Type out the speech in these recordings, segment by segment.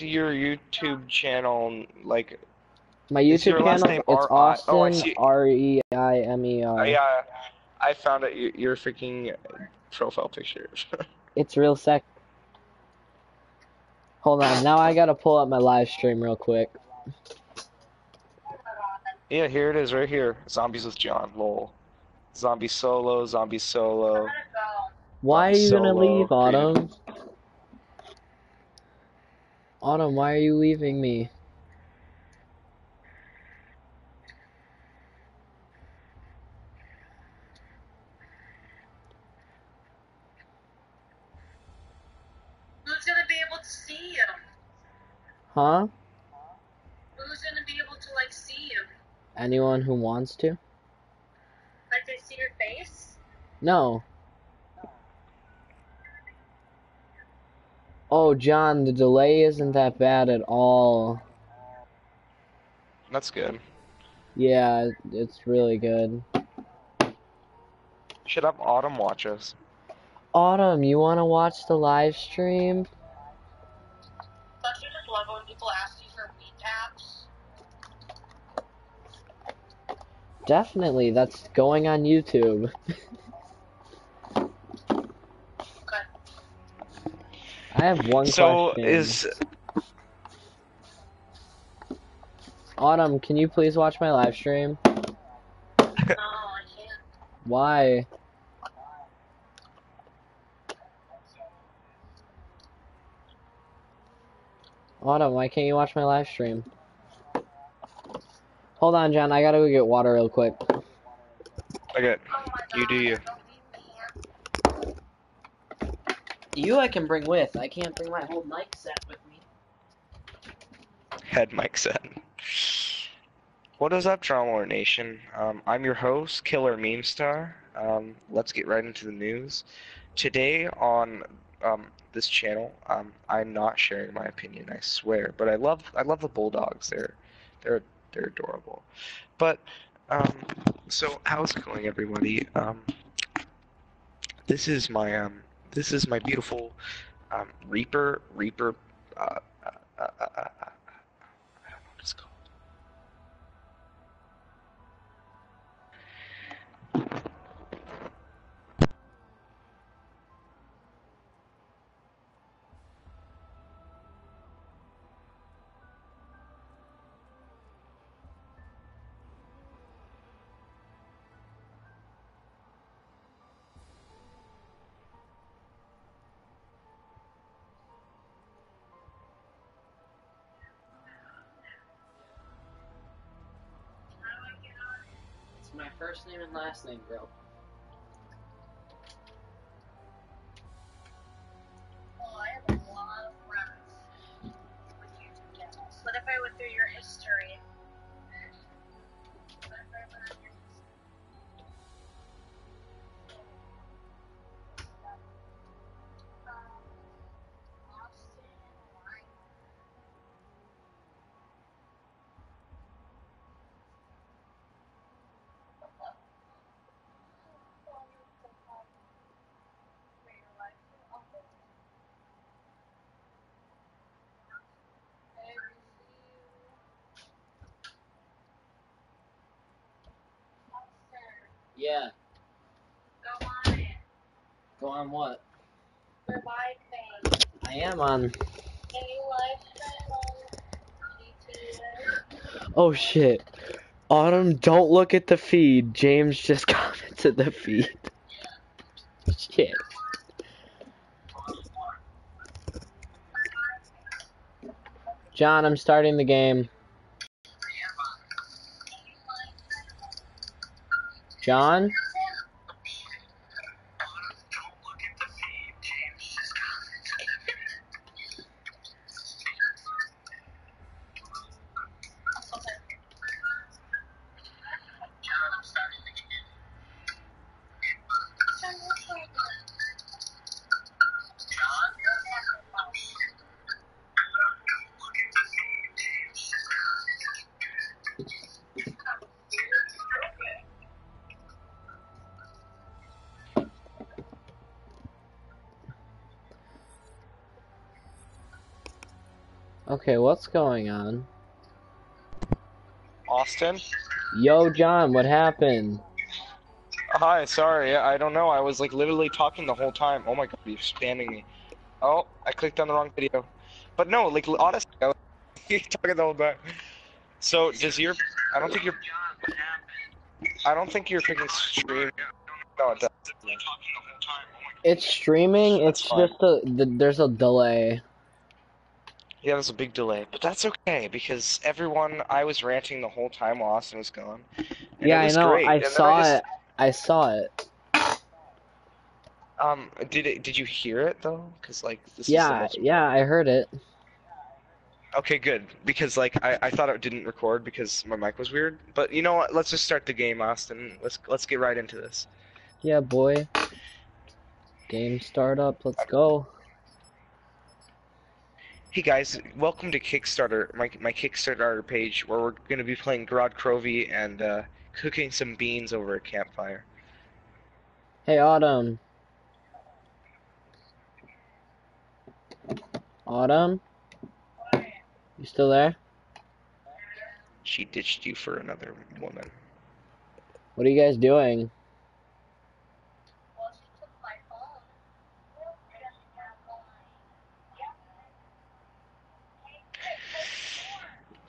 your YouTube channel? Like, My YouTube channel, name it's. Oh, Austin see. R E I M E R. Oh, yeah, I found it. Your, freaking profile picture. It's real sec. Hold on, now I gotta pull up my live stream real quick. yeah, here it is, right here. Zombies with John. Lol. Zombie solo. Zombie solo. Why are you gonna Solo, leave, creative. Autumn? Autumn, why are you leaving me? Who's gonna be able to see him? Huh? Who's gonna be able to like see him? Anyone who wants to? Like they see your face? No. Oh, John, the delay isn't that bad at all. That's good. Yeah, it's really good. Should have Autumn watch us. Autumn, you wanna watch the live stream? Don't you just love when people ask you for recaps? Definitely, that's going on YouTube. I have one So question. is Autumn, can you please watch my live stream? No, Why? Autumn, why can't you watch my live stream? Hold on, John, I gotta go get water real quick. okay? Oh You do you. don't leave me here. You I can bring with. I can't bring my whole mic set with me. Head mic set. What is up, Lord Nation? Um, I'm your host, Killer Meme Star. Um, let's get right into the news. Today on um, this channel, um, I'm not sharing my opinion, I swear. But I love I love the bulldogs. They're they're they're adorable. But um, so how's it going, everybody? Um, this is my um this is my beautiful um, Reaper Reaper. Uh, uh, uh, first name and last name, bro. Yeah. Go on it. Go on what? Live thing. I am on. Can you live stream on YouTube? Oh shit. Autumn, don't look at the feed. James just commented the feed. Shit. John, I'm starting the game. John? Okay, what's going on? Austin? Yo, John, what happened? Hi, sorry, I don't know. I was like literally talking the whole time. Oh my god, you're spamming me. Oh, I clicked on the wrong video. But no, like honestly, I was talking the whole time. So does your? I don't think your. I don't think you're picking stream. No, it doesn't. It's streaming. It's just a the, there's a delay. Yeah, there's a big delay, but that's okay because everyone. I was ranting the whole time while Austin was gone. yeah, I know. great, I and saw just- it. I saw it. Um, did it? Did you hear it though? Because like this is the Yeah, most yeah, I heard it. Okay, good. Because like I, I thought it didn't record because my mic was weird. But you know what? Let's just start the game, Austin. Let's let's get right into this. Yeah, boy. Game startup. Let's go. Hey guys, welcome to Kickstarter, my my Kickstarter page where we're gonna be playing Gorod Krovi and uh, cooking some beans over a campfire. Hey, Autumn. Autumn, you still there? She ditched you for another woman. What are you guys doing? Well, she took my phone. She doesn't have mine.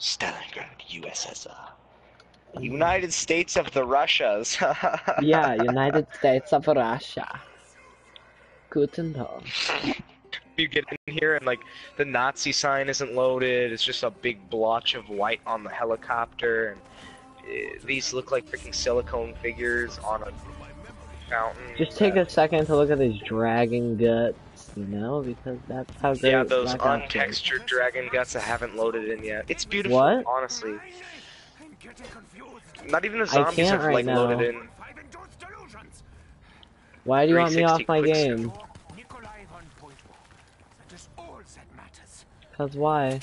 Stalingrad, USSR. United States of the Russias. Yeah, United States of Russia. Guten Tag. you get in here and like the Nazi sign isn't loaded. It's just a big blotch of white on the helicopter, and uh, these look like freaking silicone figures on a fountain. Just take a second to look at these dragon guts, you know, because that's how great yeah, those untextured dragon guts I haven't loaded in yet. It's beautiful, What? honestly. Not even the I zombies can't have right like loaded now. in. Why do you want me off my game? Nikolai von Poitwa. That is all that matters. Cause why?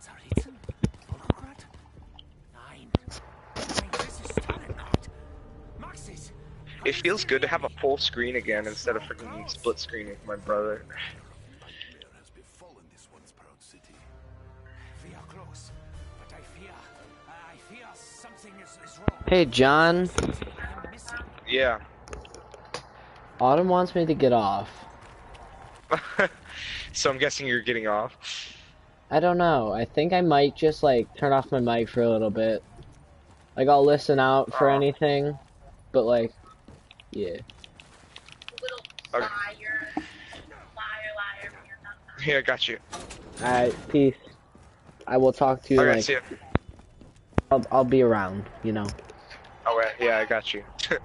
Tsaritsyn? Volgograd? Nein. Nein, this is Stalingrad. Maxis! It feels good to have a full screen again instead of freaking split screen with my brother. has befallen this once proud city. We are close, but I fear, I fear something is, is wrong. Hey, John. I am missing. Yeah. Autumn wants me to get off. so I'm guessing you're getting off. I don't know. I think I might just like turn off my mic for a little bit. Like I'll listen out for Oh. anything, but like, yeah. Little Okay. liar. Liar, liar. Yeah, I got you. All right, peace. I will talk to you. Alright, like, see ya. I'll, I'll be around. You know. Alright, yeah, I got you.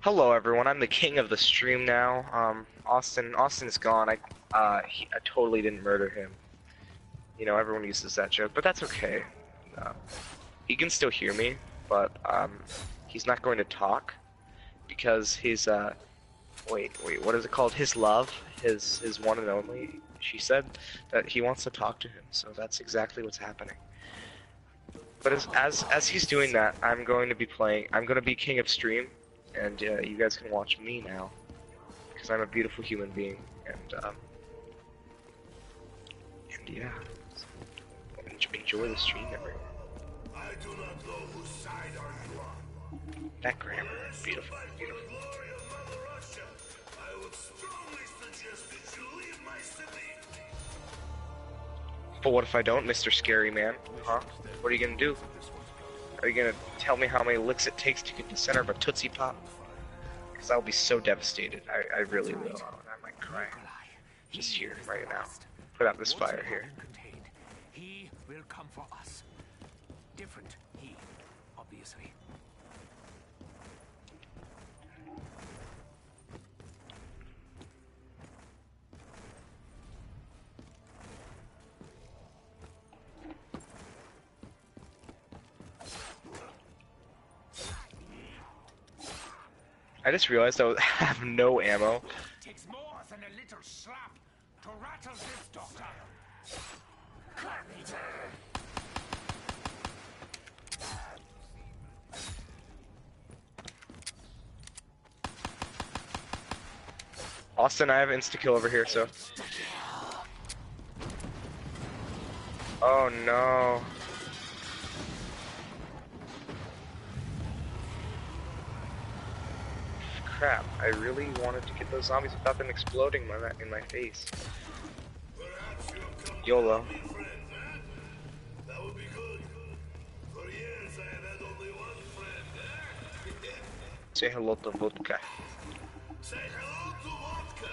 Hello, everyone. I'm the king of the stream now. Um, Austin, Austin's gone. I, uh, he, I totally didn't murder him. You know, everyone uses that joke, but that's okay. Um, he can still hear me, but um, he's not going to talk because his uh, wait, wait, what is it called? His love, his his one and only. She said that he wants to talk to him, so that's exactly what's happening. But as as as he's doing that, I'm going to be playing. I'm going to be king of stream, and uh, you guys can watch me now because I'm a beautiful human being, and um, and yeah, enjoy, enjoy the stream, everyone. I do not know whose side are you on. That grammar, beautiful, beautiful. the glory of Mother Russia, I would strongly suggest that you leave my city. But what if I don't, Mr. Scary Man? Huh? What are you gonna do? Are you gonna tell me how many licks it takes to get the center of a Tootsie Pop? Because I'll be so devastated. I, I really will. I might cry. Just he here, right now. Put out this fire here. He will come for us. Different he, obviously. I just realized I have no ammo. Takes more than a little slap to rattle this doctor. Austin, I have insta kill over here, so. Oh no. Crap, I really wanted to get those zombies without them exploding my, in my face. YOLO. Say hello to vodka. Say hello to vodka.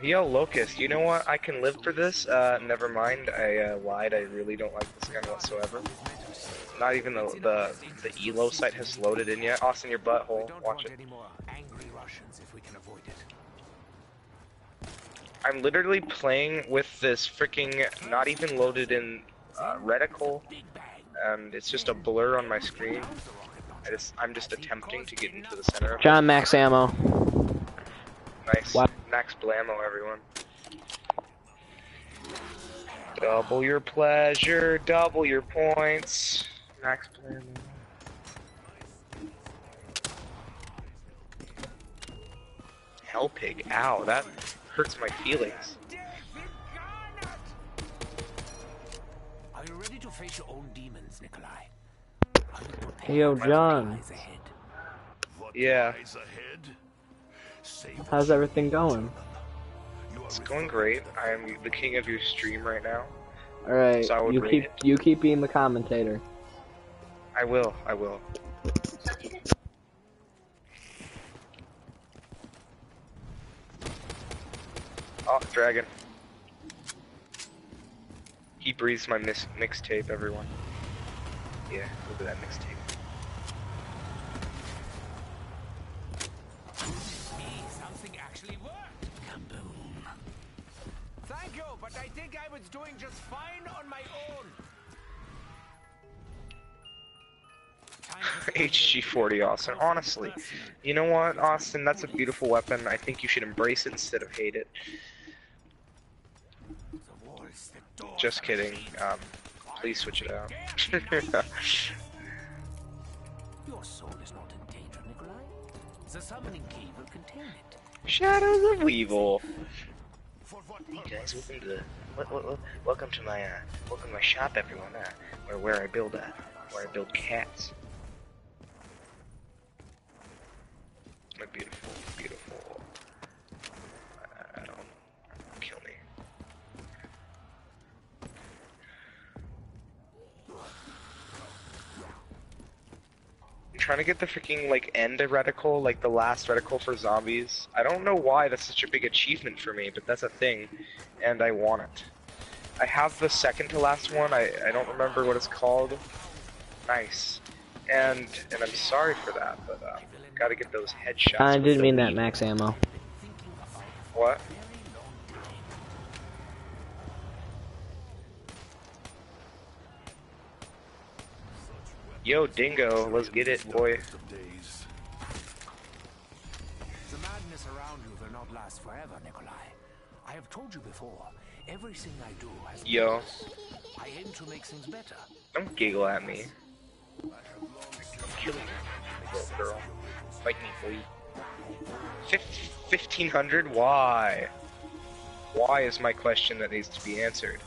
Yo, Locust, you know what? I can live for this. Uh, never mind. I uh, lied. I really don't like this gun whatsoever. Not even the the the ELO sight has loaded in yet. Austin, your We butthole. don't Watch it. angry Russians if we can avoid it. I'm literally playing with this freaking not even loaded in uh, reticle, and it's just a blur on my screen. I just I'm just attempting to get into the center. of it. John max ammo. Nice. What? Max blammo, everyone. Double your pleasure, double your points. Max blammo. Hell pig, ow, that hurts my feelings. Are you ready to face your own demons, Nikolai? Are you prepared Hey, yo, John. ahead? Yeah. lies ahead? How's everything going? It's going great. I am the king of your stream right now. All right, So you keep it. you keep being the commentator. I will, I will. Oh, dragon. He breathes my mis- mixtape, everyone. Yeah, look at that mixtape. Me, something actually worked. Kaboom. Thank you, but I think I was doing just fine on my own. HG40 Austin. Honestly, you know what, Austin? That's a beautiful weapon. I think you should embrace it instead of hate it. the the Just kidding. Um, please switch it out. Your soul is not in danger, Nikolai. The summoning key will contain it. Shadows of Weevil. Hey guys, welcome to wel- wel- wel- welcome to my uh, welcome to my shop, everyone. Uh, where where I build uh, where I build cats. My beautiful, beautiful. Don't kill me. I'm trying to get the freaking like end of reticle, like the last reticle for zombies. I don't know why that's such a big achievement for me, but that's a thing, and I want it. I have the second to last one. I, I don't remember what it's called. Nice. And and I'm sorry for that, but uh, gotta get those headshots. I didn't mean that max ammo. What? Yo, Dingo, let's get it, boy. The madness around you will not last forever, Nikolai. I have told you before, everything I do has a Yo. purpose. I aim to make things better. Don't giggle at me. I'm killing you, little girl. Fight me, boy. Fif- 1500? Why? Why is my question that needs to be answered.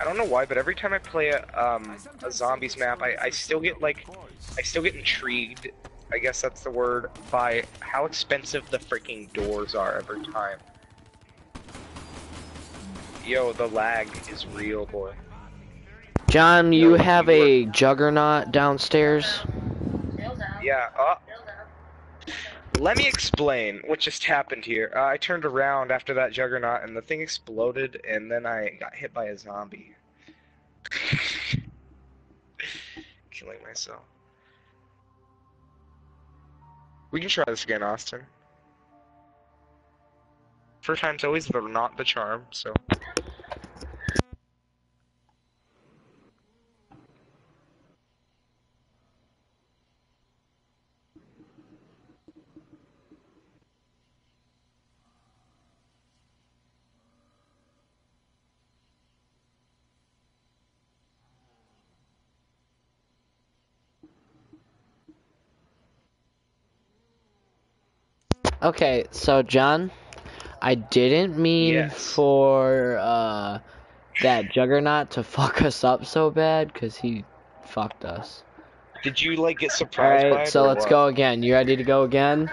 I don't know why, but every time I play a, um, a zombies map, I, I still get like, I still get intrigued, I guess that's the word, by how expensive the freaking doors are every time. Yo, the lag is real, boy. John, you Yo, have you a juggernaut downstairs. Yeah, uh, Let me explain what just happened here. Uh, I turned around after that juggernaut and the thing exploded and then I got hit by a zombie. Killing myself. We can try this again, Austin. First time's always the not the charm, so. Okay, so John, I didn't mean Yes. for uh that Juggernaut to fuck us up so bad because he fucked us. Did you like get surprised by right, so let's what? go again. You ready to go again?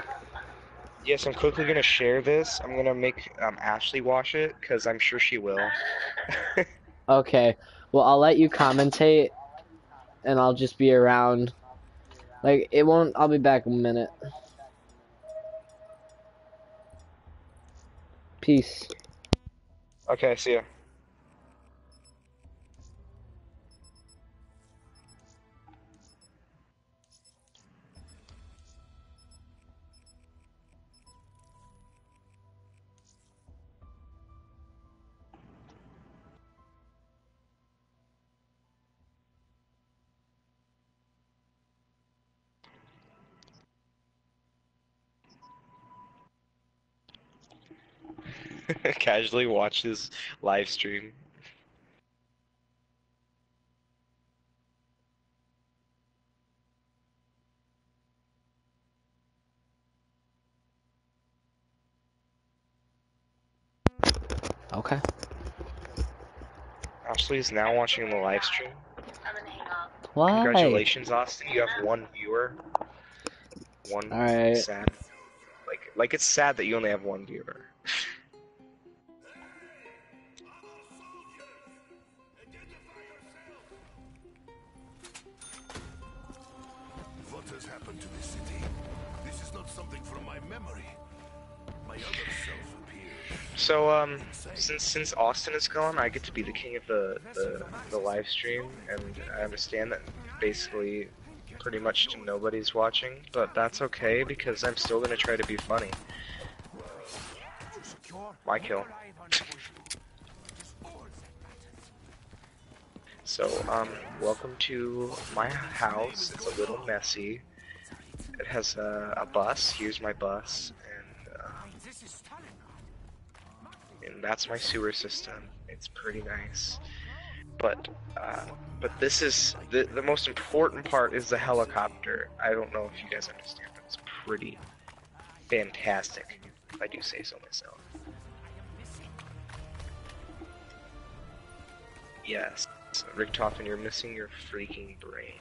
Yes, I'm quickly gonna share this. I'm gonna make um, Ashley watch it because I'm sure she will. Okay. Well, I'll let you commentate, and I'll just be around. Like it won't. I'll be back in a minute. Peace. okay, see ya. Casually watch this live stream. Okay. Ashley is now watching the live stream. I'm gonna hang up. Why? Congratulations, Austin. You have one viewer. One Alright. sad. Like, like it's sad that you only have one viewer. Um, since since Austin is gone, I get to be the king of the the, the live stream, and I understand that basically pretty much nobody's watching, but that's okay because I'm still gonna try to be funny. My kill. So, um, welcome to my house. It's a little messy. It has a, a bus. Here's my bus, and uh, This is stunning. And that's my sewer system. It's pretty nice. But uh, but this is the the most important part is the helicopter. I don't know if you guys understand, but it's pretty fantastic. If I do say so myself. Yes, Richtofen, you're missing your freaking brain.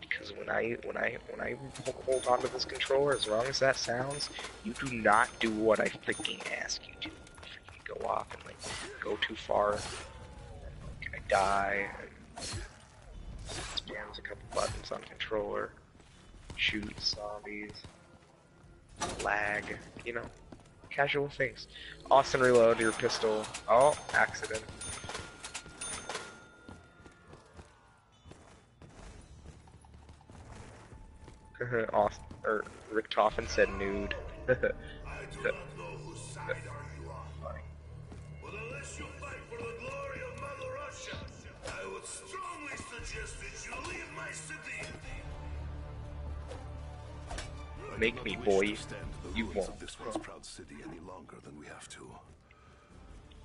Because when I when I when I hold onto this controller, as long as that sounds, you do not do what I freaking ask you to. Freaking go off and like go too far. Like, I die. And spams a couple buttons on controller. Shoot zombies. Lag. You know, casual things. Austin, reload your pistol. Oh, accident. Austin, or Rick Toffin said nude. I do not know whose side are you on. But unless you fight for the glory of Mother Russia, I would strongly suggest that you leave my city. I Make me, boy. wish to stand the You won't. This once proud city any longer than we have to.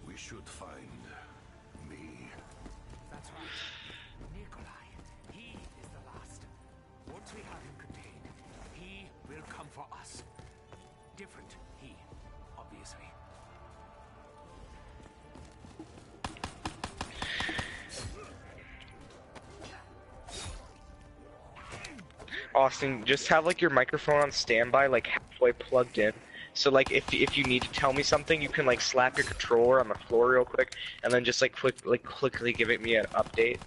We should find me. That's right. Austin, just have like your microphone on standby, like halfway plugged in. So like if if you need to tell me something, you can like slap your controller on the floor real quick, and then just like quick like quickly give it me an update.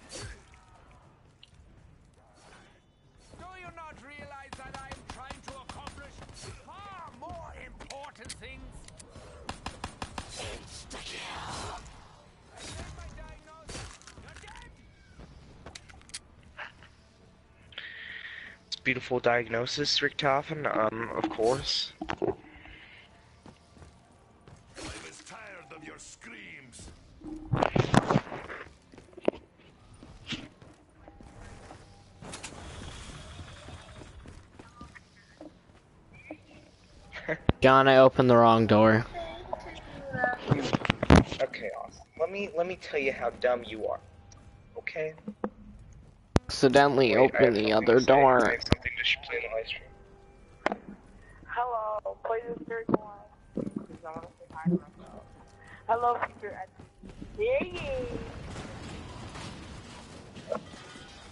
Beautiful diagnosis, Richtofen. Um, of course. I'm tired of your screams. John, I opened the wrong door. Okay, Austin. Let me let me tell you how dumb you are. Okay. Accidentally Wait, I have opened the other to say. Door. Have something to sh- play in the live stream. play this third one. 'cause I wanna say hi to myself. Hello, future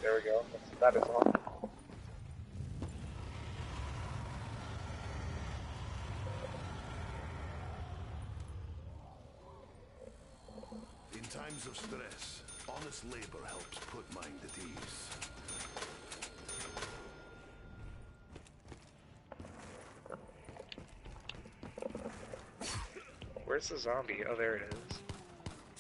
There we go. That's, that is on. In times of stress, honest labor helps put mind at ease. Where's the zombie? Oh, there it is.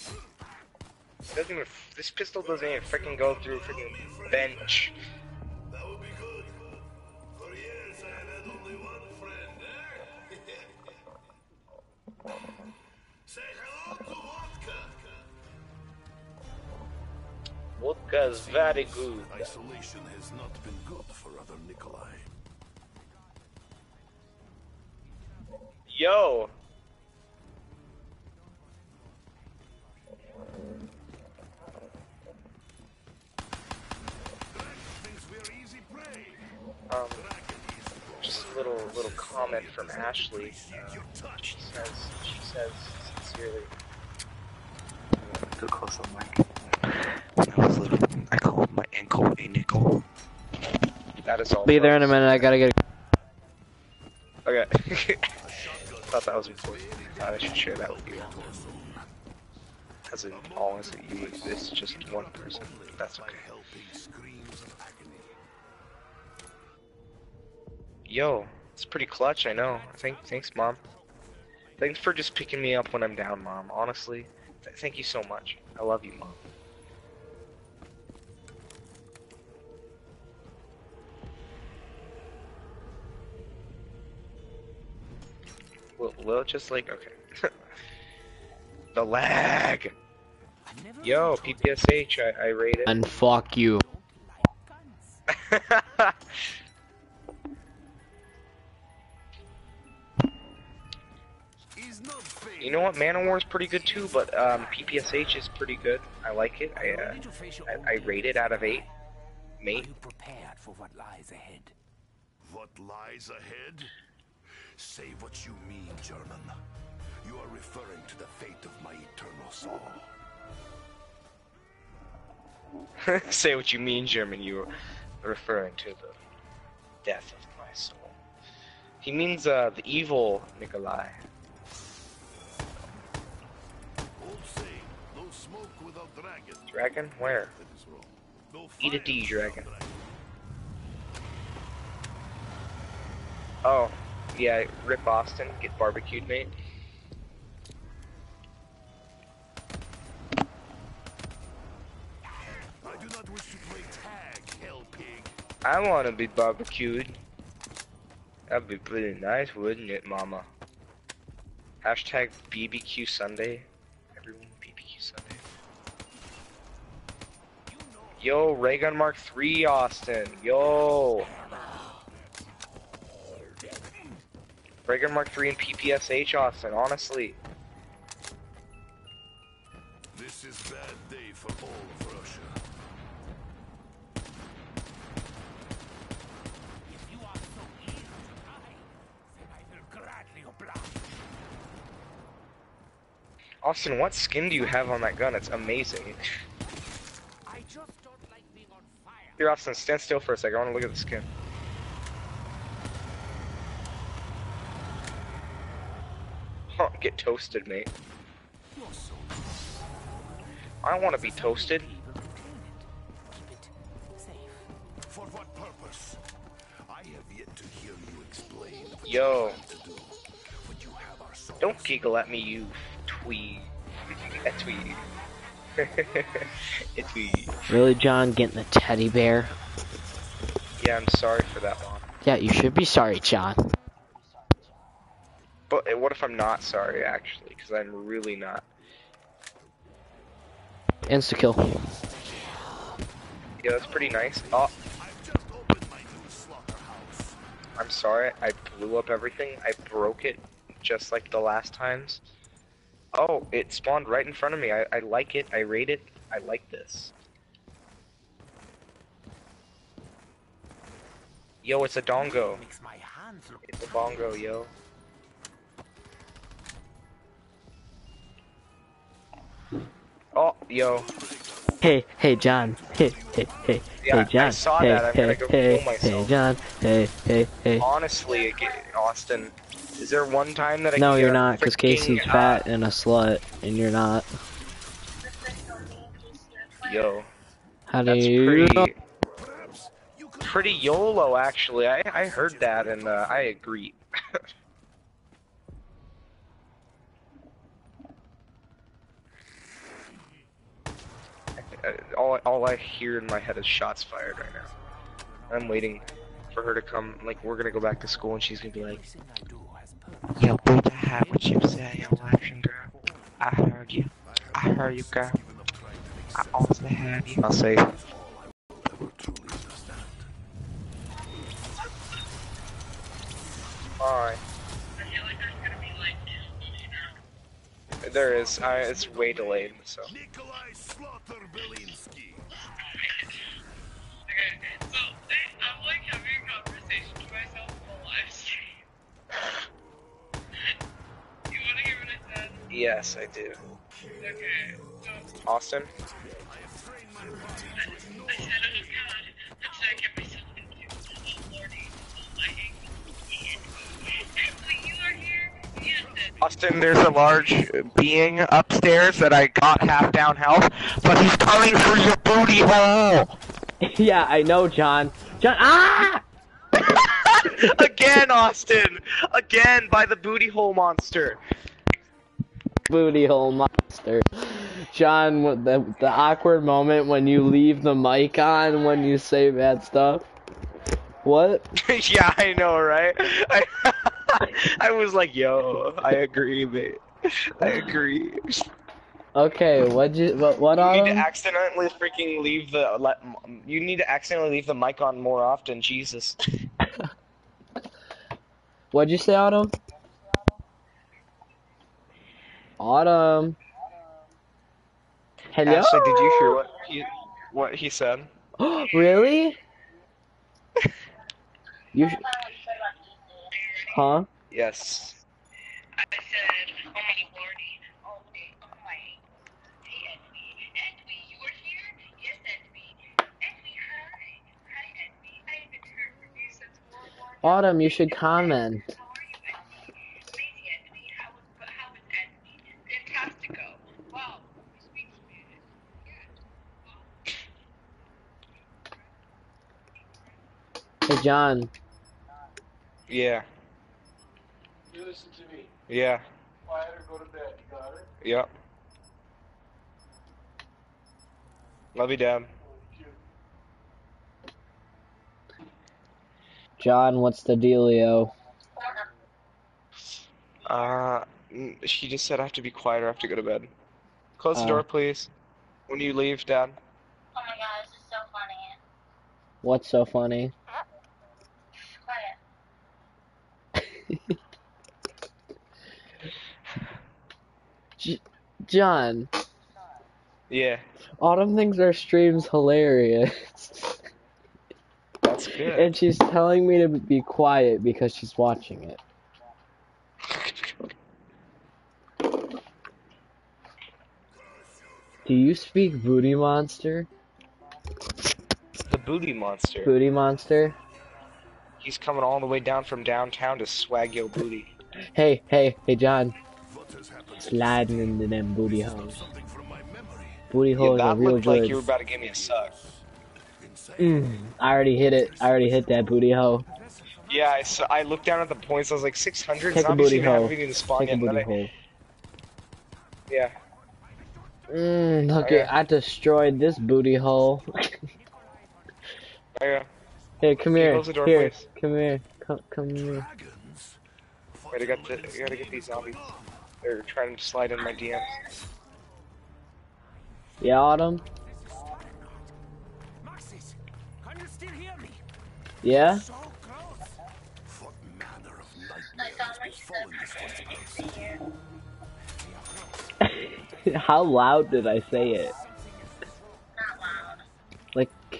It doesn't even. This pistol doesn't even freaking go through freaking bench. That would be good. For years I had only one friend? Say hello vodka. Vodka is very good. Isolation has not been good for other Nikolai. Yo! Um, just a little little comment from Ashley. Uh, she says she says sincerely. Too close on mic. When I was little, I called my ankle a nickel. That is all. Be there in a minute. I gotta get. A... Okay. Thought that was important. Thought I should share that with you. As in, honestly, you exist just one person. That's okay. Yo, it's pretty clutch, I know. Thank, thanks, mom. Thanks for just picking me up when I'm down, mom. Honestly, th- thank you so much. I love you, mom. Will, will it just like okay? the lag. Yo, PPSH, I, I rated. And fuck you. you know what? Man-o-War is pretty good too, but um, PPSH is pretty good. I like it. I, uh, Only to face your I, I rate it out of eight. Are Mate. you prepared for what lies ahead? What lies ahead? Say what you mean, German. You are referring to the fate of my eternal soul. Say what you mean, German. You are referring to the death of my soul. He means uh, the evil Nikolai. Old saying, no smoke without dragon. Dragon? Where? Eat a D, dragon. Oh, yeah. Rip Austin. Get barbecued, mate. I do not wish to play tag, hell pig. I want to be barbecued. That'd be pretty nice, wouldn't it, Mama? Hashtag BBQ Sunday. Everyone BBQ Sunday. Yo, Raygun Mark III, Austin. Yo. Raygun Mark III and PPSH, Austin. Honestly, This is bad day for all of Russia. If you are so eager to die, then I will gladly oblige. Austin, what skin do you have on that gun? It's amazing. I just don't like being on fire. Here, Austin, stand still for a second. I want to look at the skin. Huh, get toasted, mate. I want to be toasted. able to clean it. Keep it safe. For what purpose? I have yet to hear you explain Yo. you plan to do. When you have our souls. Don't giggle at me, you twee. a twee. a twee. Really, John, getting the teddy bear? Yeah, I'm sorry for that, one. Yeah, you should be sorry, John. But uh, what if I'm not sorry, actually? Because I'm really not. Insta kill. Yeah, that's pretty nice. Oh, I've just opened my new slaughterhouse. I'm sorry. I blew up everything. I broke it just like the last times. Oh, it spawned right in front of me. I, I like it. I rate it. I like this. Yo, it's a dongo. It's a bongo, yo. Oh, yo. Hey, hey, John. Hey, hey, hey, yeah, hey, John. I saw hey, that. I'm hey, gonna go hey, kill myself. Hey, John. Hey, hey, hey. Honestly, Austin, is there one time that I No, you're not, because Casey's uh, fat and a slut, and you're not. yo, How do that's you? pretty, pretty YOLO actually. I I heard that and uh, I agree. All all I hear in my head is shots fired right now. I'm waiting for her to come. Like we're gonna go back to school and she's gonna be like, "Yo, boo, I have what you say, yo, action girl. I heard you. I heard you, girl. I also have you." I'll say. Alright. There is. I, it's way delayed, so. Nikolai Slaughter Belinski. So, I'm like are here? Yes, and Austin, there's a large being upstairs that I got half down health, but he's coming for your booty hole! yeah, I know, John. John, ah! Again, Austin! Again, by the booty hole monster. Booty hole monster. John, the the awkward moment when you leave the mic on when you say bad stuff. What? yeah, I know, right? I, I was like, yo, I agree, mate. I agree. Okay, what'd you what what You need to um? accidentally freaking leave the let. You need to accidentally leave the mic on more often. Jesus. What'd you say, Autumn? Autumn. Hello. Ashley, did you hear what he what he said? really? You sh- huh? Yes. I said, oh my lordy, oh my, oh my, hey Edwy, Edwy, you are here? Yes, Edwy, Edwy, hi, hi Edwy, I haven't heard from you since World War II. Autumn, you should comment. How are you, Edwy? Amazing, Edwy, how was, but how was Edwy? Fantastico, wow, you speak Spanish, yeah, Hey, John. Yeah. You listen to me. Yeah. Quiet or go to bed. You got it? Yep. Love you, Dad. John, what's the dealio? Uh, she just said I have to be quiet or I have to go to bed. Close the Oh. door, please. When you leave, Dad. Oh my god, this is so funny. What's so funny? Quiet. J- John, Yeah. Autumn thinks our stream's hilarious. That's good. and she's telling me to be quiet because she's watching it. Do you speak booty monster? the booty monster. Booty monster? He's coming all the way down from downtown to swag yo booty. Hey, hey, hey, John. What has happened? Sliding into them booty holes. Something from my memory. Booty Yeah, holes are that real looked like you were about to give me a suck. Insane. Mm, I already hit it. I already hit that booty hole. Yeah, I, saw, I looked down at the points. I was like 600 Take a zombies booty even hole. haven't even spawned Take a yet. booty I- hole. Yeah. Mm, look Okay. it, I destroyed this booty hole. Oh, yeah. Hey, come here. close the door, here, please? come here. Come, come here. Wait, I got the, I gotta get these zombies. They're trying to slide in my DMs. Yeah, Autumn? Maxis, can you still hear me? Yeah? So close. What manner of I nightmare sound has like befallen this house? How loud did I say it?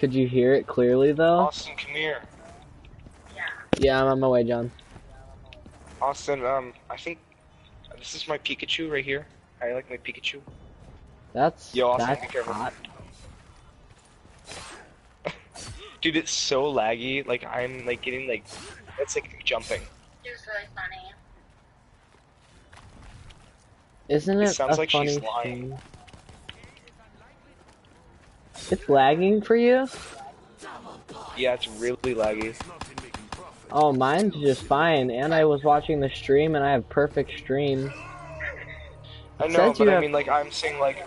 Not loud. Like, could you hear it clearly though? Austin, come here. Yeah. Yeah, I'm on my way, John. Austin, um, I think this is my Pikachu right here. I like my Pikachu. That's Yo, Austin, that's be careful. hot. Dude, it's so laggy. Like I'm like getting like it's like jumping. It was really funny. Isn't It it sounds a like she's funny lying. stream? It's lagging for you? Yeah, it's really laggy. Oh, mine's just fine. And I was watching the stream, and I have perfect stream. I know, but I have- mean, like I'm saying, like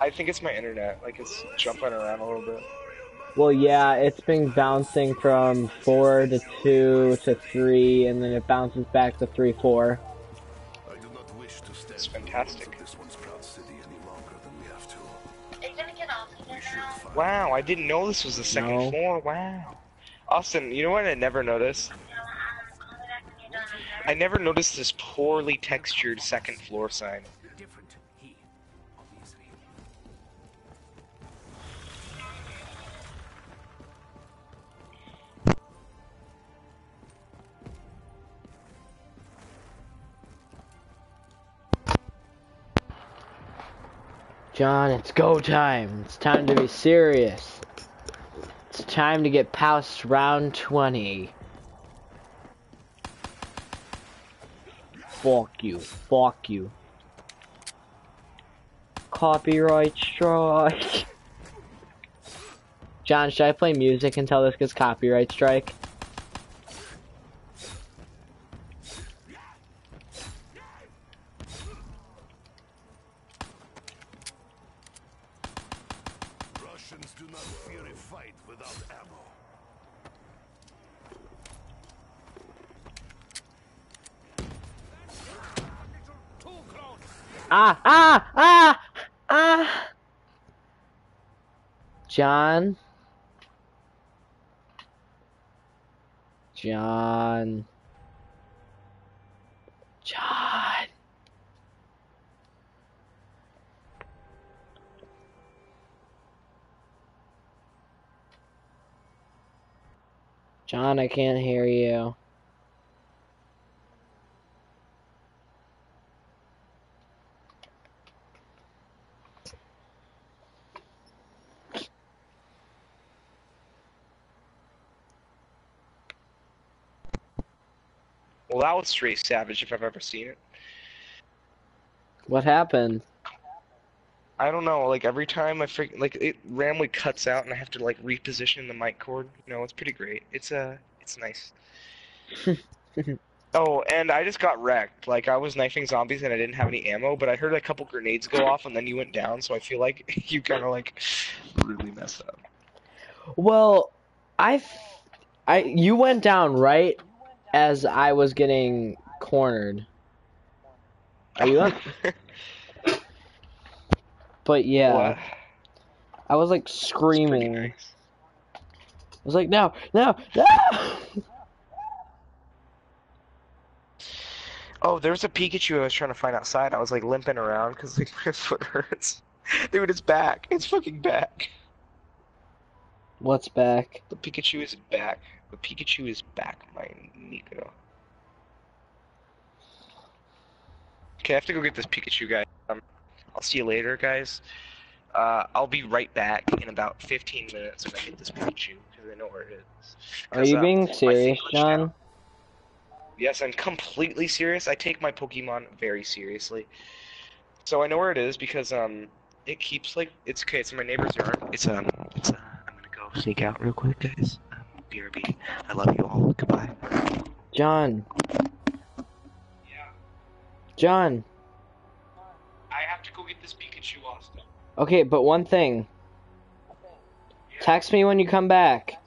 I think it's my internet. Like it's jumping around a little bit. Well, yeah, it's been bouncing from four to two to three, and then it bounces back to three four. I do not wish to stand It's fantastic. Wow, I didn't know this was the second No. floor. Wow. Austin, you know what I never noticed? No, call me back when you're done, I never noticed this poorly textured second floor sign. John, it's go time. It's time to be serious. It's time to get past round 20. Fuck you. Fuck you. Copyright strike. John, should I play music until this gets copyright strike? John. John. John. John, I can't hear you. That savage if I've ever seen it. What happened? I don't know. Like every time I freak, like it randomly cuts out and I have to like reposition the mic cord. You know, it's pretty great. It's uh, it's nice. oh, and I just got wrecked. Like I was knifing zombies and I didn't have any ammo, but I heard a couple grenades go off and then you went down. So I feel like you kind of like really messed up. Well, I, I, you went down right as I was getting cornered. Are you up? But yeah, What? I was like screaming. I was like, no, no, no! Oh, there was a Pikachu I was trying to find outside. I was like limping around because like my foot hurts. Dude, it's back. It's fucking back. What's back? The Pikachu is back. The Pikachu is back, my Nico. Okay, I have to go get this Pikachu guy. Um, I'll see you later, guys. Uh, I'll be right back in about 15 minutes when I get this Pikachu because I know where it is. Are you uh, being serious, John? Yes, I'm completely serious. I take my Pokemon very seriously. So I know where it is because um it keeps like it's okay, it's in my neighbor's yard. It's um it's uh I'm gonna go sneak out real quick guys. BRB. I love you all. Goodbye. John, Yeah. John. I have to go get this Pikachu Austin. Okay, but one thing. Text me when you come back.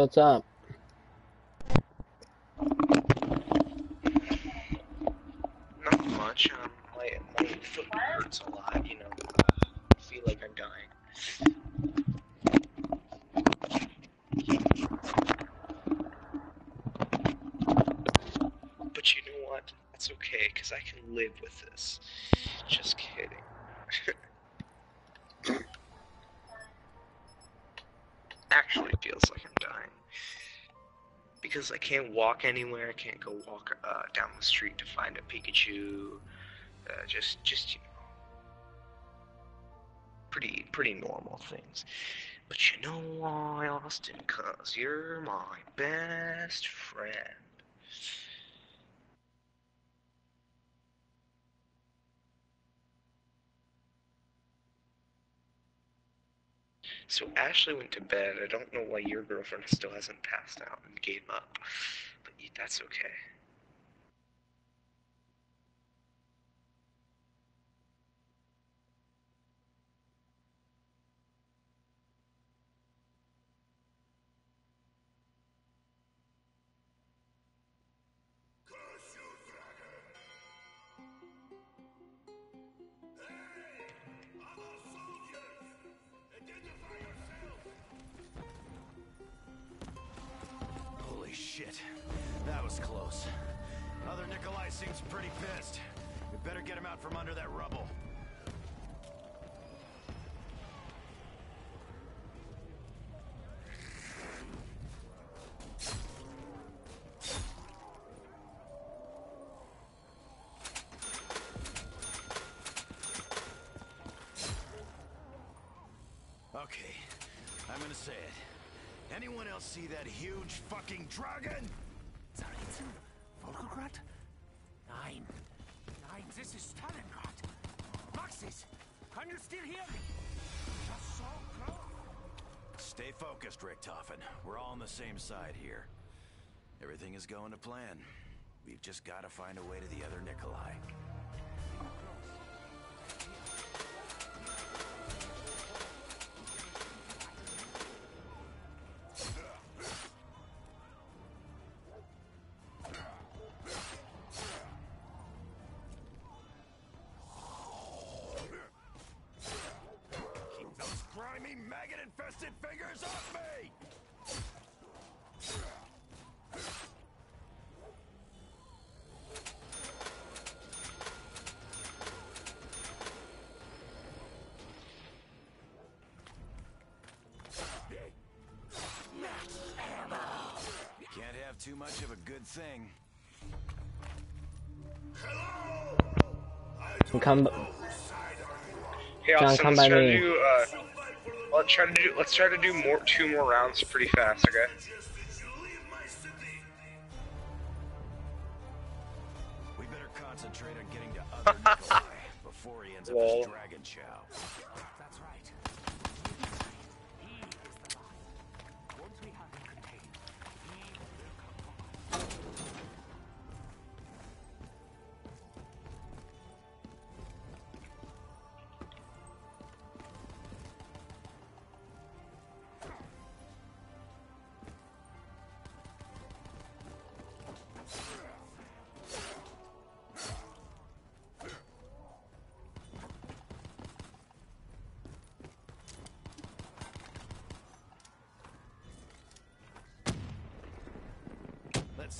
What's up? Not much. Um, my my foot hurts a lot. You know, I feel like I'm dying. But you know what? That's okay, cause I can live with this. Just kidding. Actually, feels like I'm dying because I can't walk anywhere. I can't go walk uh, down the street to find a Pikachu. Uh, just, just you know, pretty, pretty normal things. But you know why, Austin? Cause you're my best friend. So Ashley went to bed. I don't know why your girlfriend still hasn't passed out and gave up, but that's okay. Nikolai seems pretty pissed. We better get him out from under that rubble. Okay, I'm gonna say it. Anyone else see that huge fucking dragon? You still? Just so close. Stay focused, Richtofen. We're all on the same side here. Everything is going to plan. We've just got to find a way to the other Nikolai. Too much of a good thing. Hello! I do Come, not know whose side are you on. Hey, John, Austin, come let's by try me. to do. Uh, Shall fight for the let's try to do. Let's try to do more, two more rounds, pretty fast. Okay.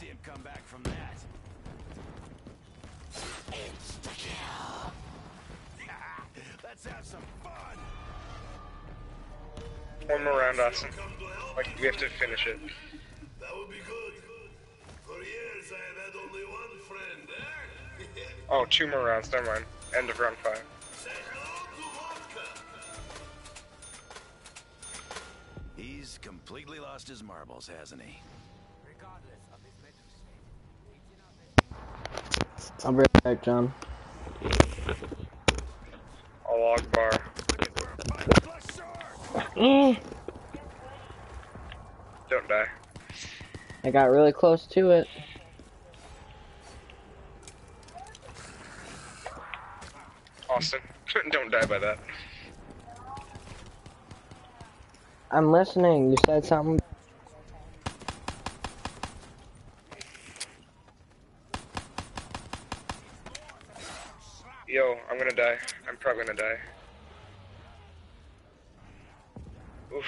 See him come back from that. Let's have some fun. One more round, Austin. Come to help Like we have to finish it. That would be good. For years I have had only one friend, eh? Oh, two more rounds. Never mind. End of round five. Say hello to vodka. He's completely lost his marbles, hasn't he? Best I'll be right back, John. Allah Akbar. Mm, Don't die. I got really close to it. Austin, don't die by that. I'm listening. You said something. Yo, I'm gonna die. I'm probably gonna die. Oof.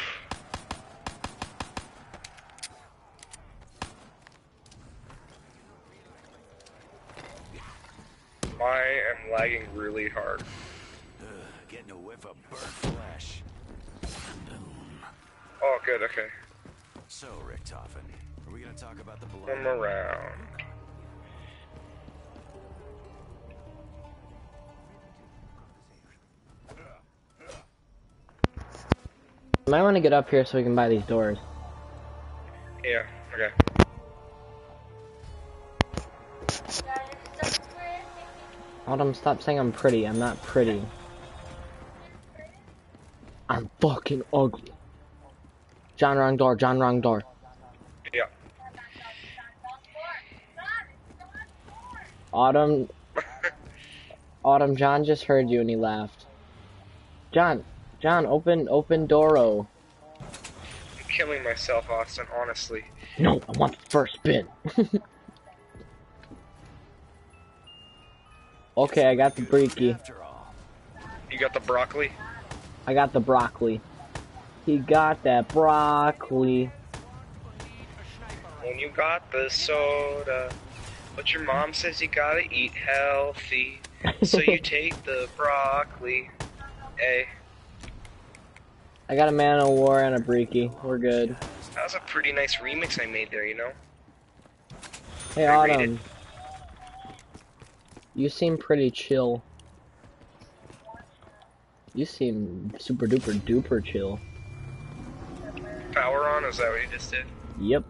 I am lagging really hard. Ugh, getting a whiff of burnt flesh. Oh, good, okay. So, Richtofen, are we gonna talk about the blood? Come around. I might want to get up here so we can buy these doors. Yeah, okay. Autumn, stop saying I'm pretty. I'm not pretty. I'm fucking ugly. John, wrong door. John, wrong door. Yeah. Autumn, Autumn, John just heard you and he laughed. John, John, open, open Doro. I'm killing myself, Austin, honestly. No, I want the first spin. okay, I got the Brecci. You got the broccoli? I got the broccoli. He got that broccoli. When you got the soda. But your mom says you gotta eat healthy. So you take the broccoli. Hey, I got a Man-o-War and a Brecci. We're good. that was a pretty nice remix I made there, you know? Hey, I read Autumn. You seem pretty chill. You seem super duper duper chill. Power on, is that what you just did? Yep.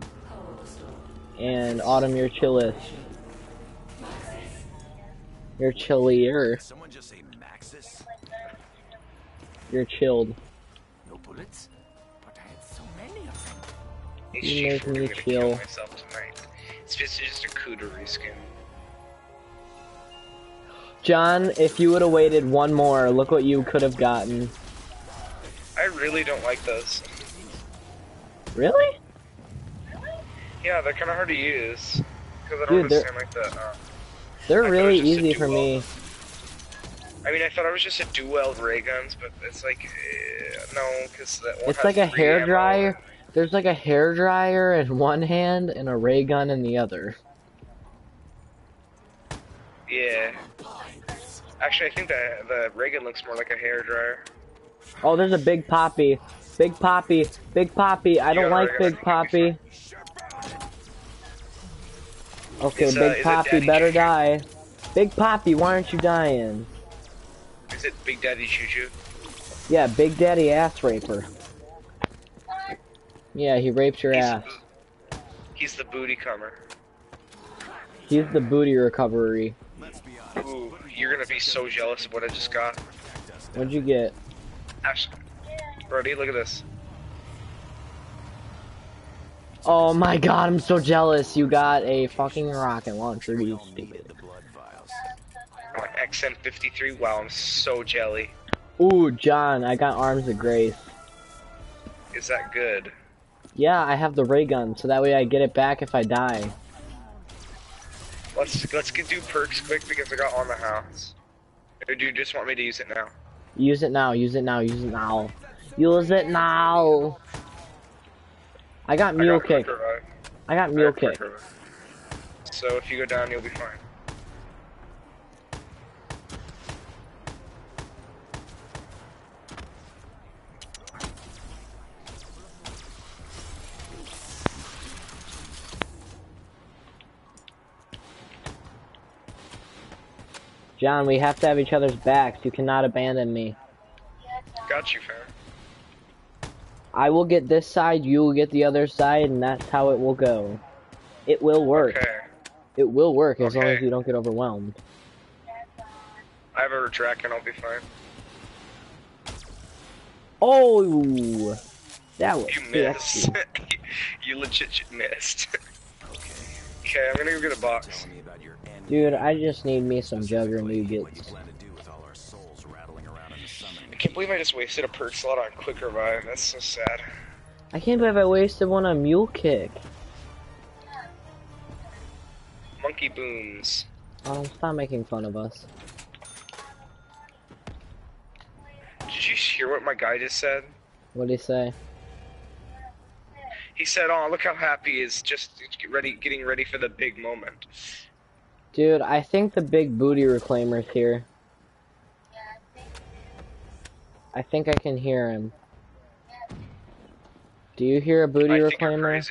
And Autumn, you're chillest. You're chillier. someone just say Maxis? You're chilled. No bullets, but I had so many of them. These You make me are kill myself tonight. It's just, just a cootery skin. John, if you would have waited one more, look what you could have gotten. I really don't like those. Really? Yeah, they're kind of hard to use. Because I don't Dude, they're- understand like the. Uh, They're I really was just a easy for duo. me. I mean, I thought I was just a dual ray guns, but it's like uh, no, because that one It's like a hair ammo. dryer. There's like a hair dryer in one hand and a ray gun in the other. Yeah. Actually, I think the the ray gun looks more like a hair dryer. Oh, there's a big poppy. Big poppy. Big poppy. I don't like big poppy. Okay, uh, big poppy better die. Big poppy, why aren't you dying? Is it Big Daddy Choo Choo? Yeah, Big Daddy ass raper. Yeah, he raped your He's, ass. he's the booty comer. He's the booty recovery. Let's be honest. Ooh, you're gonna be so jealous of what I just got. What'd you get? Ash, Brody, look at this. Oh my god, I'm so jealous. You got a fucking rocket launcher, you stupid. XM53. Wow, I'm so jelly. Ooh, John, I got arms of grace. Is that good? Yeah, I have the ray gun, so that way I get it back if I die. Let's let's get do perks quick because I got on the house. Or do you just want me to use it now? Use it now, use it now, use it now. Use it now! I got I mule got kick. I got mule quick kick. So if you go down, you'll be fine. John, we have to have each other's backs. You cannot abandon me. Got you, fam. I will get this side, you will get the other side, and that's how it will go. It will work. Okay. It will work as long as you don't get overwhelmed. I have a retract and I'll be fine. Oh! That was You missed. you legit missed. okay, I'm gonna go get a box. Dude, I just need me some jugger What nougats. plan to do with all our souls rattling around in the summoning I can't believe I just wasted a perk slot on quick revive. That's so sad. I can't believe I wasted one on mule kick. Monkey booms. Oh, stop making fun of us. Did you hear what my guy just said? What'd he say? He said, "Oh, look how happy he is, just get ready, getting ready for the big moment." Dude, I think the big booty reclaimer's here. I think I can hear him. Do you hear a booty I reclaimer?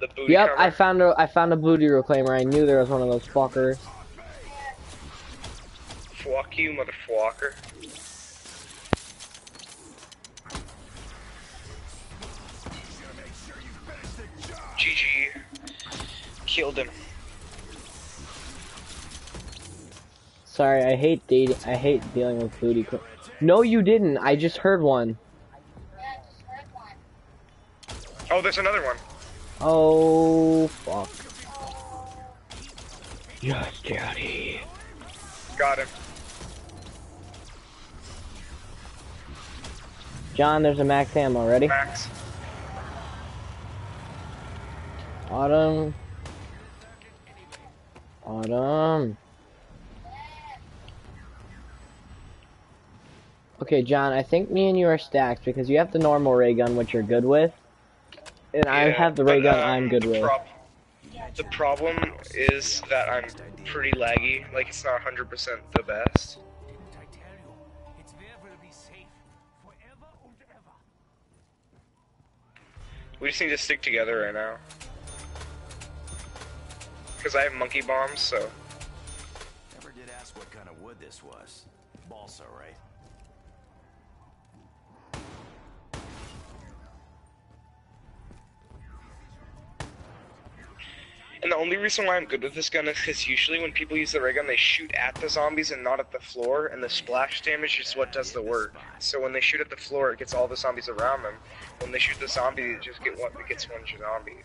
The booty Yep, cover? I found a I found a booty reclaimer. I knew there was one of those fuckers. Fuck you, motherfucker. GG. Killed him. Sorry, I hate dating. I hate dealing with booty. No, you didn't. I just heard one. Oh, there's another one. Oh fuck. Yes, daddy. Got him. John, there's a max ammo. Ready? Max. Autumn. Autumn. Okay, John, I think me and you are stacked because you have the normal ray gun, which you're good with. And I have the ray but, gun um, I'm good the with. prob- the problem is that I'm pretty laggy. Like, it's not 100% the best. Didn't I tell you? It's there will be safe forever and ever. We just need to stick together right now. Because I have monkey bombs, so. Never did ask what kind of wood this was. Balsa, right? And the only reason why I'm good with this gun is because usually when people use the ray gun, they shoot at the zombies and not at the floor, and the splash damage is what does the work. So when they shoot at the floor, it gets all the zombies around them. When they shoot the zombie, it just get one, it gets one zombie.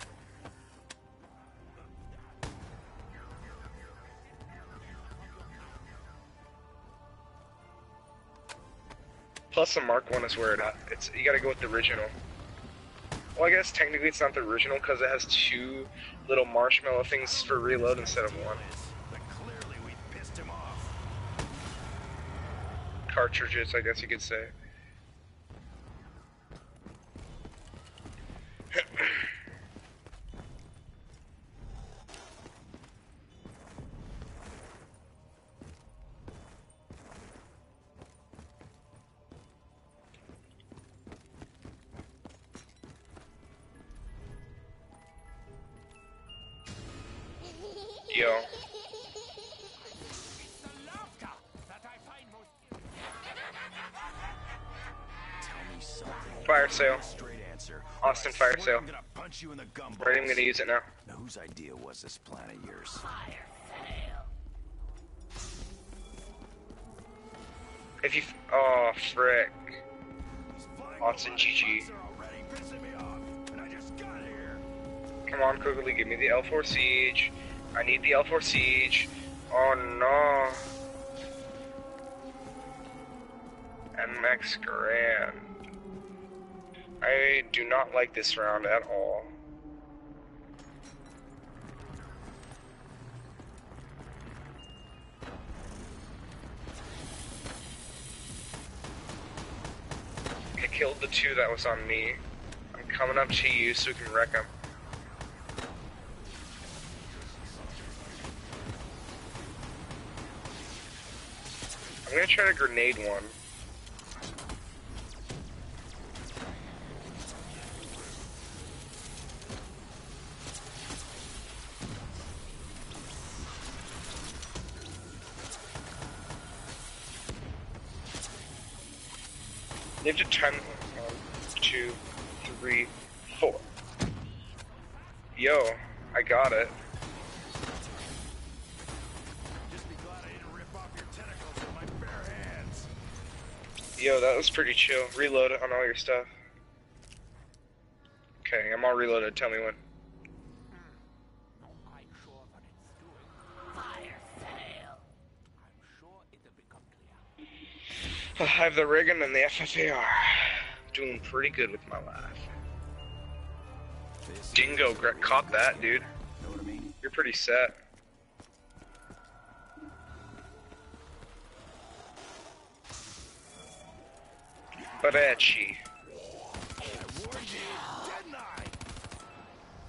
Plus, the Mark One is where it it's you gotta go with the original. Well, I guess technically it's not the original because it has two little marshmallow things for reload instead of one. But clearly we pissed him off. Cartridges, I guess you could say. Something. fire sale. Austin fire sale. I'm gonna punch you in the gum Right, I'm gonna use it now. Now, whose idea was this plan of yours? If you, oh frick. Austin GG. bugs are already pissing me off, and I just got here. Come on, quickly, give me the L4 Siege. I need the L4 Siege. Oh no. MX Garand. I do not like this round at all. I killed the two that was on me. I'm coming up to you so we can wreck them. I'm gonna try to grenade one. Ninja 10, one, two, three, four. Yo, I got it. Just be glad I didn't rip off your tentacles with my bare hands. Yo, that was pretty chill. Reload on all your stuff. Okay, I'm all reloaded. Tell me when. I have the rig and the FFAR. Doing pretty good with my life. Dingo caught that, dude. You're pretty set. Barachi. I warned you, didn't I?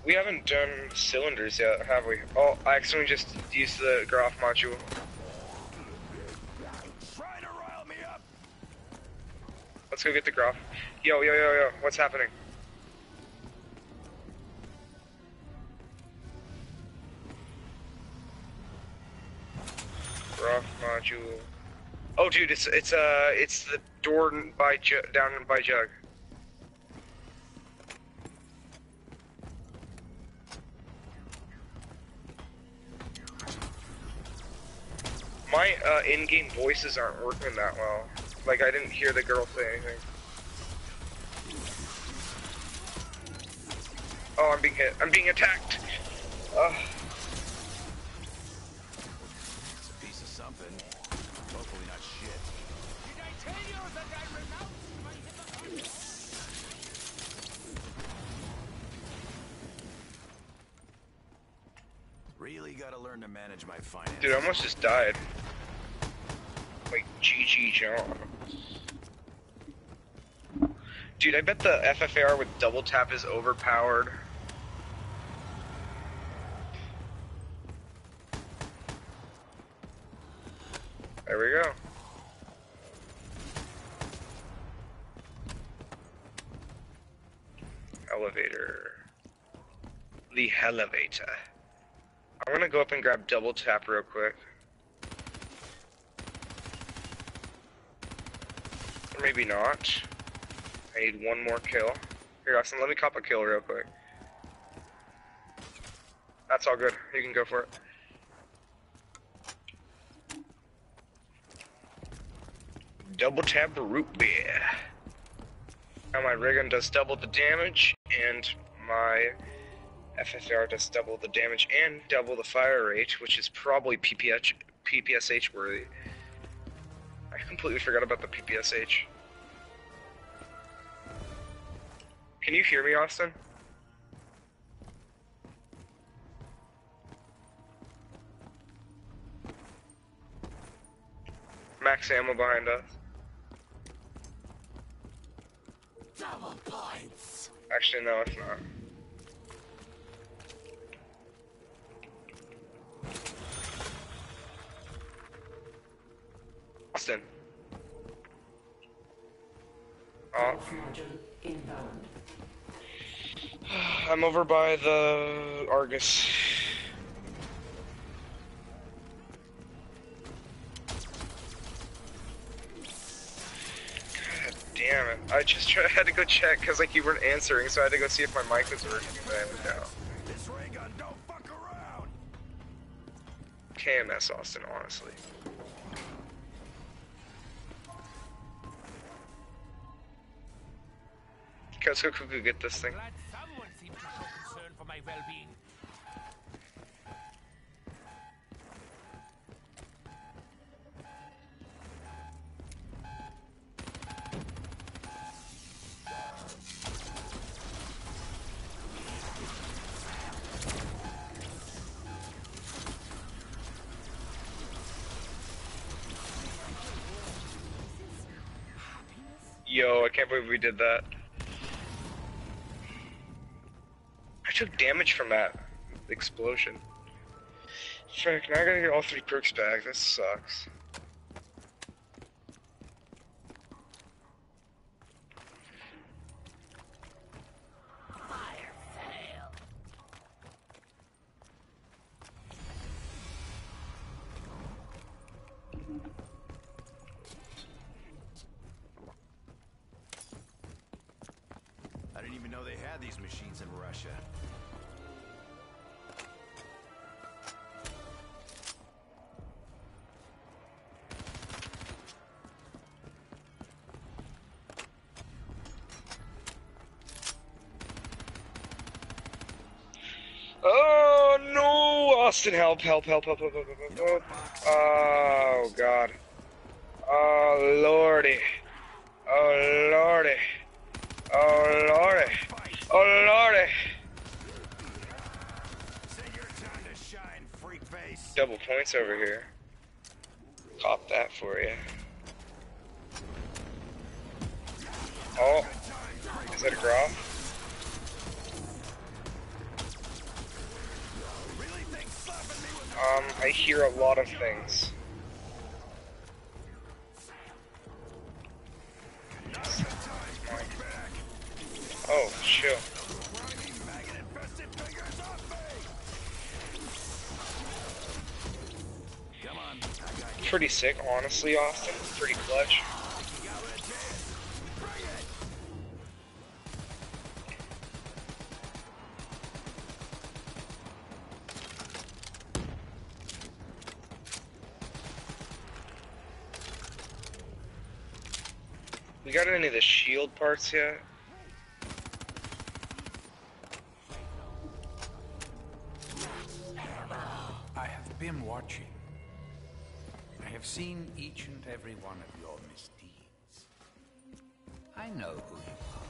We haven't done cylinders yet, have we? Oh, I accidentally just used the Groph module. Let's go get the Groph. Yo, yo, yo, yo, what's happening? Groph module. Oh, dude, it's it's uh it's the door by Ju- down by Jug. My uh, in-game voices aren't working that well. Like I didn't hear the girl say anything. Oh, I'm being hit. I'm being attacked. Ugh. It's a piece of something. Hopefully not shit. Did I tell you that I renounced my hypocrite? Really gotta learn to manage my finances. Dude, I almost just died. Like GG John. Dude, I bet the FFAR with double tap is overpowered. There we go. Elevator. The elevator. I'm gonna go up and grab double tap real quick. Or maybe not. I need one more kill. Here, Austin, let me cop a kill real quick. That's all good. You can go for it. Double tap the root beer. Now my ray gun does double the damage, and my FFR does double the damage and double the fire rate, which is probably PPH, PPSH worthy. I completely forgot about the PPSH. Can you hear me, Austin? Max ammo behind us. Double points. Actually, no, it's not. Austin. Oh, uh, I'm over by the Argus. God damn it. I just tried, had to go check because like you weren't answering, so I had to go see if my mic was working, but I was around. KMS Austin, honestly. Let's go get this thing. Yo, I can't believe we did that. Took damage from that explosion. Frick, now I gotta get all three perks back. This sucks. I didn't even know they had these machines in Russia. Oh no! Austin, help, help, help, help, help, help, help, help, help. Oh god. Oh lordy. Oh lordy. Oh lordy. Oh lordy. Say your time to shine, freak face. Double points over here. Cop that for you. Oh, is that a Groph? Um, I hear a lot of things. Sick, honestly, Austin. Pretty clutch. We got any of the shield parts yet? Every one of your misdeeds. I know who you are.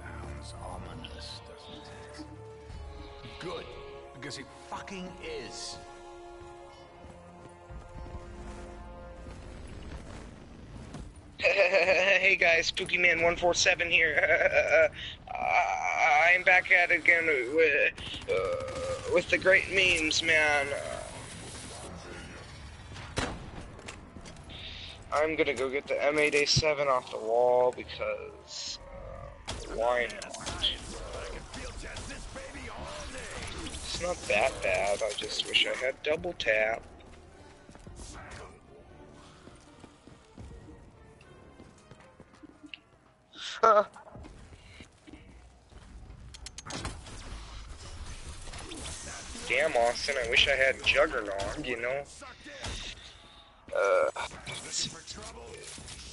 Sounds ominous, doesn't it? Good, because it fucking is. hey guys, Spooky Man 147 here. I'm back at it again with, uh, with the great memes, man. I'm gonna go get the M8A7 off the wall because uh, why not? It's not that bad. I just wish I had double tap. Damn, Austin, I wish I had Juggernaut, you know? Uh,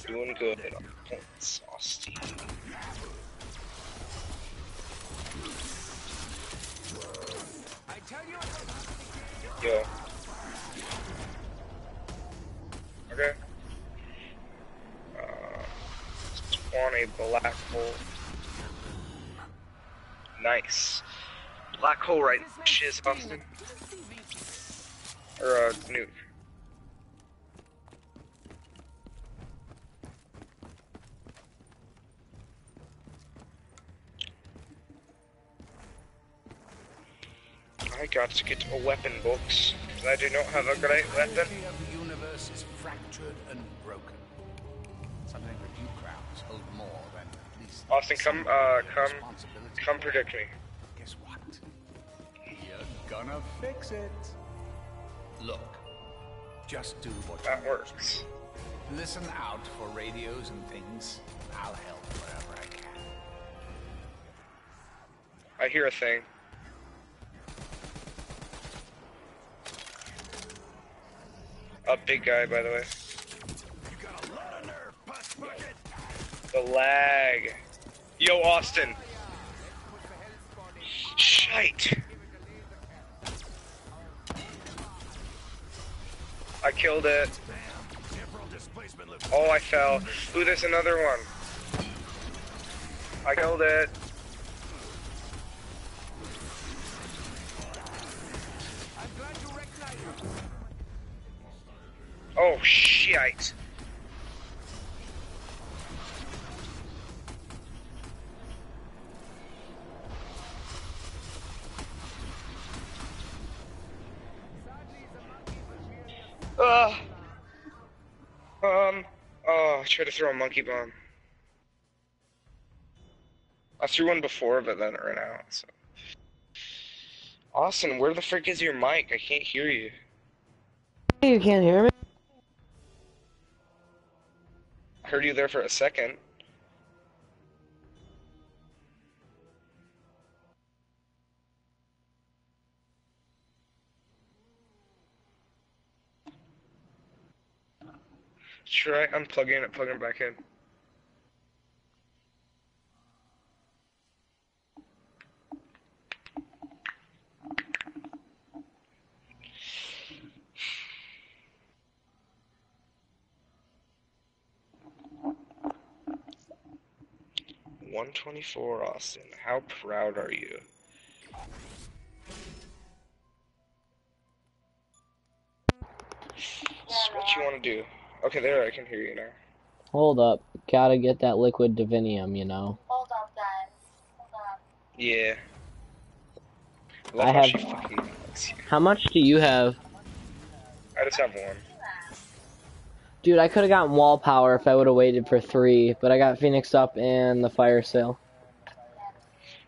doing good on points, Austin. Yo. Okay. Uh, spawn a black hole. Nice. Black hole right shiz, Austin. Or, uh, nuke. I got to get a weapon box. I do not have a great weapon. The universe is fractured and broken. Something that you crowds hold more than at least. Austin, come, uh, come, come predict me. Guess what? You're gonna fix it. Look, just do what That works. Listen out for radios and things. I'll help wherever I can. I hear a thing. A big guy, by the way. The lag. Yo, Austin. Shite. I killed it. Oh, I fell. Ooh, there's another one. I killed it. Oh, shite. Ugh. Um. Oh, I tried to throw a monkey bomb. I threw one before, but then it ran out. So. Austin, where the frick is your mic? I can't hear you. You can't hear me? Heard you there for a second. Try unplugging it, plugging it back in. One twenty four Austin. How proud are you? This is what you want to do. Okay, there I can hear you now. Hold up. Gotta get that liquid divinium, you know. Hold up, guys. Hold up. Yeah. I love how have- she fucking likes you. How much do you have? I just have one. Dude, I could have gotten wall power if I would have waited for three, but I got Phoenix up and the fire sale.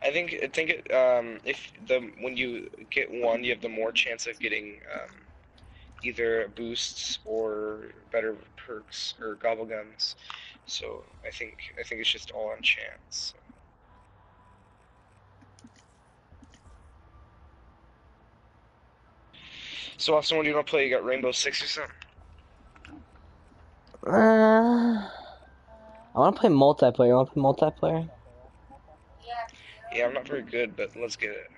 I think I think it, um, if the when you get one, you have the more chance of getting um, either boosts or better perks or GobbleGums. So I think I think it's just all on chance. So Austin, do you to play? You got Rainbow Six or something? Uh, I want to play multiplayer. You want to play multiplayer? Yeah, I'm not very good, but let's get it.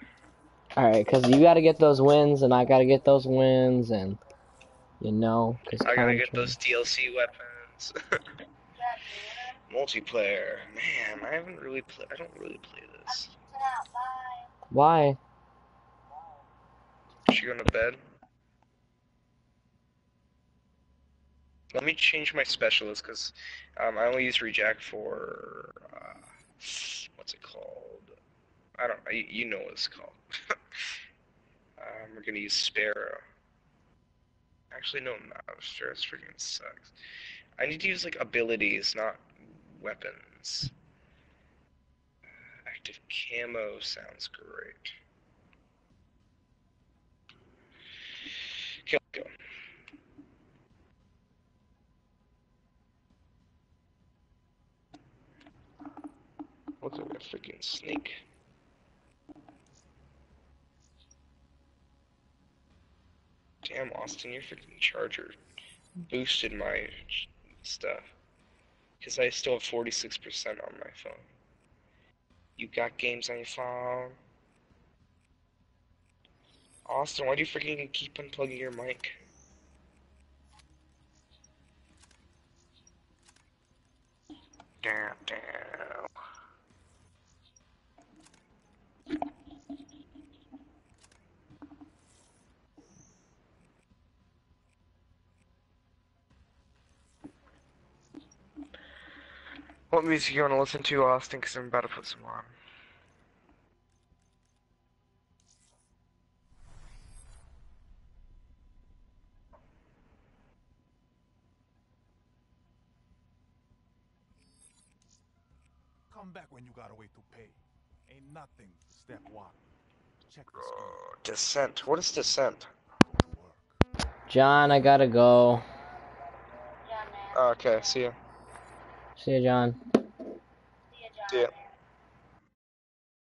Alright, because you got to get those wins, and I got to get those wins, and you know, because I gotta get those DLC weapons. Multiplayer, man, I haven't really played. I don't really play this. Why? She going to bed? Let me change my specialist because um, I only use rejack for uh, what's it called? I don't. You, you know what it's called. um, we're gonna use Sparrow. Actually, no, not Sparrow. freaking sucks. I need to use like abilities, not weapons. Active camo sounds great. Okay, go. What's a freaking snake? Damn, Austin, your freaking charger boosted my stuff. Because I still have 46% on my phone. You got games on your phone? Austin, why do you freaking keep unplugging your mic? Damn, damn. What music you want to listen to, Austin? Because I'm about to put some on. Come back when you got a way to pay. Ain't nothing step one. Check the Oh, Descent. What is Descent? John, I gotta go. Oh, okay, see ya. See ya, John. See ya, John. See ya.